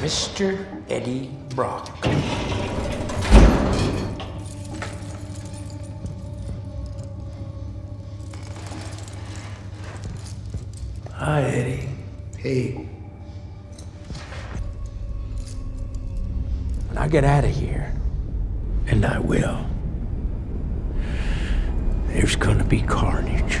Mr. Eddie Brock. Hi, Eddie. Hey, When I get out of here, and I will, there's gonna be carnage.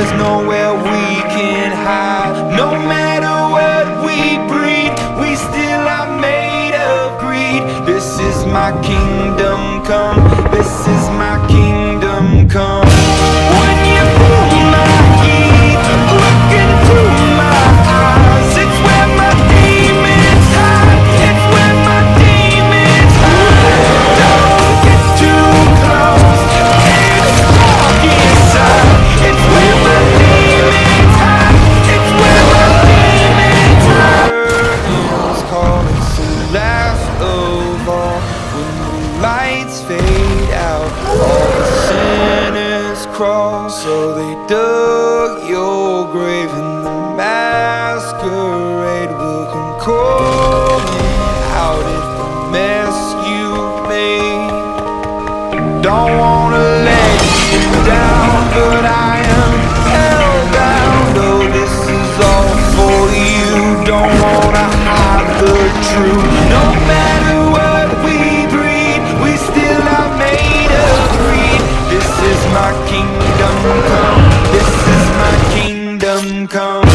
there's nowhere we can So they dug your grave and the masquerade will come calling out at the mess you made. Don't come.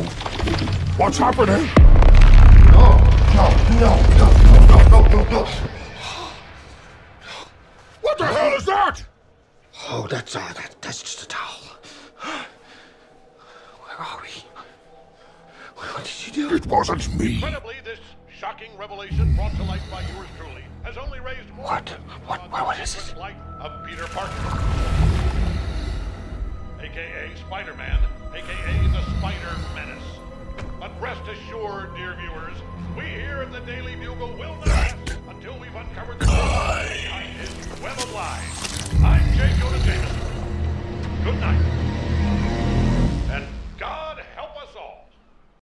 What's happening? No, no, no, no, no, no, no, no. What the hell is that? oh, that's uh, that, that's just a towel. Where are we? What did you do? It wasn't me. Incredibly, this shocking revelation brought to light by yours truly has only raised more What? questions What- on what- what the is it? life of Peter Parker, aka Spider-Man, aka the Spider Menace. But rest assured, dear viewers, we here at the Daily Bugle will not rest until we've uncovered the truth behind his web of lies.